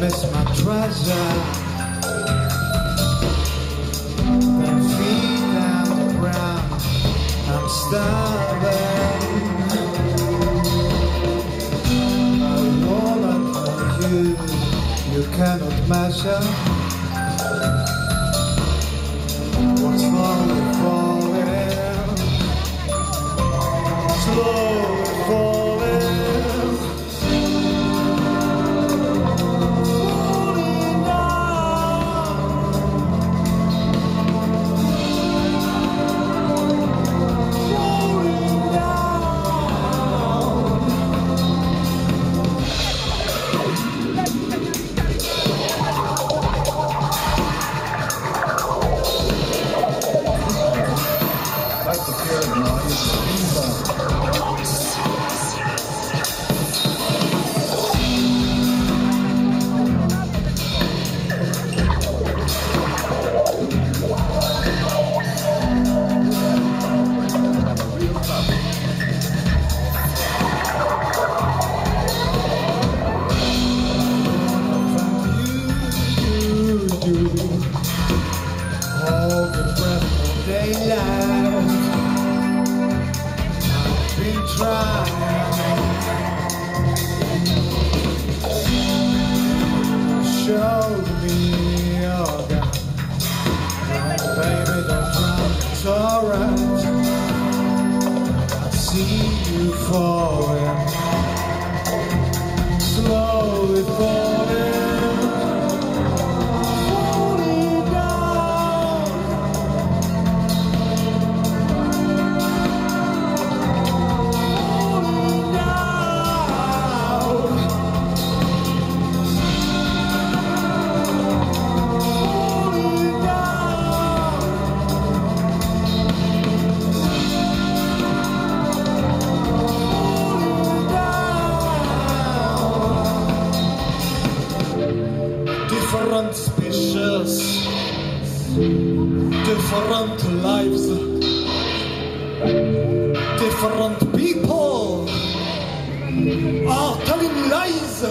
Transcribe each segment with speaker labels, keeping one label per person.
Speaker 1: miss my treasure? Then feet down the ground, I'm starving. A woman for you, you cannot measure. Show me your baby, don't. It's alright. I see you falling, slowly falling. Different species, different lives, different people. Are telling lies.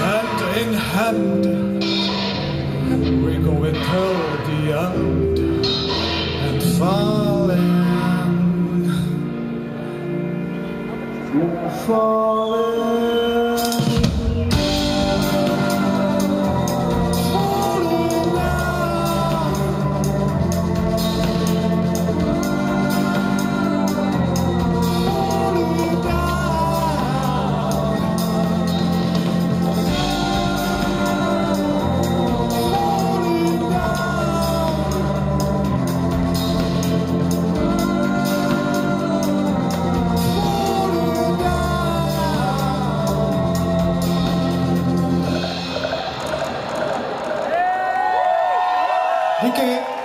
Speaker 1: Hand in hand, we go until the end and falling, falling. 오케이.